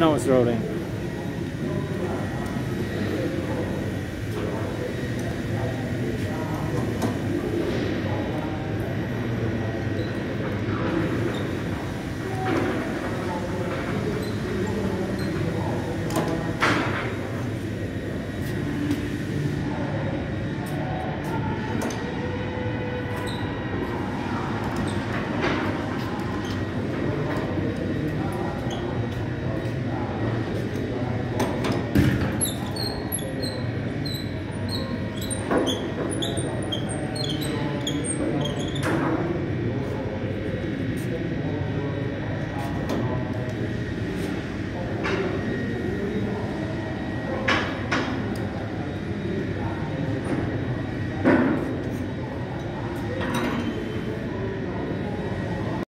Now it's rolling.